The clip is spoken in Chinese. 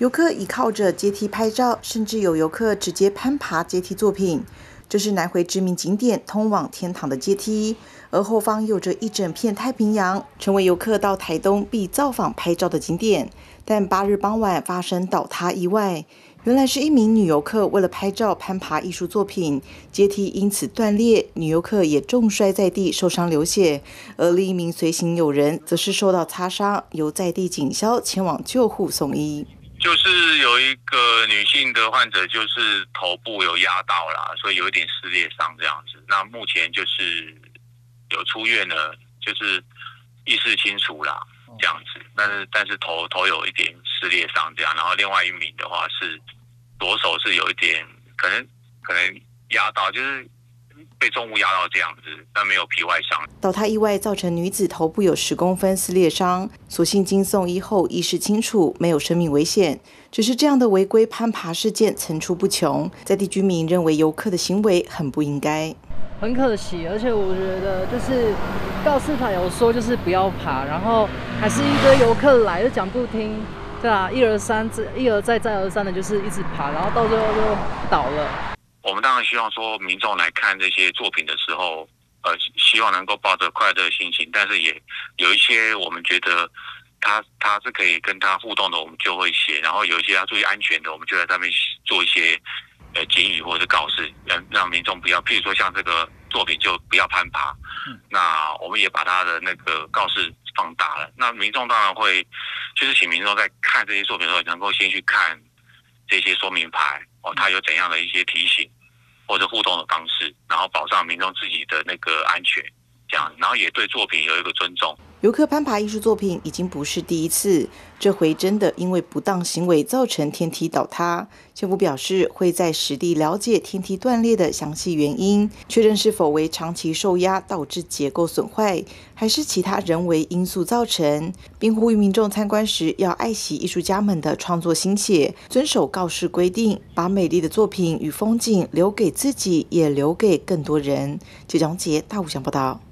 游客倚靠着阶梯拍照，甚至有游客直接攀爬阶梯作品。这是南回知名景点通往天堂的阶梯，而后方有着一整片太平洋，成为游客到台东必造访拍照的景点。但八日傍晚发生倒塌意外，原来是一名女游客为了拍照攀爬艺术作品，阶梯因此断裂，女游客也重摔在地，受伤流血，而另一名随行友人则是受到擦伤，由在地警消前往救护送医。就是有一个女性的患者，就是头部有压到啦，所以有一点撕裂伤这样子。那目前就是有出院了，就是意识清楚啦这样子。但是但是头头有一点撕裂伤这样。然后另外一名的话是左手是有一点可能可能压到，就是。被重物压到这样子，但没有皮外伤。倒塌意外造成女子头部有十公分撕裂伤，所幸经送医后意识清楚，没有生命危险。只是这样的违规攀爬事件层出不穷，在地居民认为游客的行为很不应该，很可惜。而且我觉得就是告示牌有说就是不要爬，然后还是一堆游客来就讲不听，对啊，一而三，一而再，再而三的，就是一直爬，然后到最后就倒了。我们当然希望说，民众来看这些作品的时候，呃，希望能够抱着快乐的心情。但是也有一些我们觉得他他是可以跟他互动的，我们就会写。然后有一些要注意安全的，我们就在上面做一些呃警语或者是告示，让让民众不要，譬如说像这个作品就不要攀爬。那我们也把他的那个告示放大了。那民众当然会，就是请民众在看这些作品的时候，能够先去看这些说明牌。哦，它有怎样的一些提醒或者互动的方式，然后保障民众自己的那个安全，这样，然后也对作品有一个尊重。游客攀爬艺术作品已经不是第一次，这回真的因为不当行为造成天梯倒塌。政府表示会在实地了解天梯断裂的详细原因，确认是否为长期受压导致结构损坏，还是其他人为因素造成，并呼吁民众参观时要爱惜艺术家们的创作心血，遵守告示规定，把美丽的作品与风景留给自己，也留给更多人。记者王杰大武祥报道。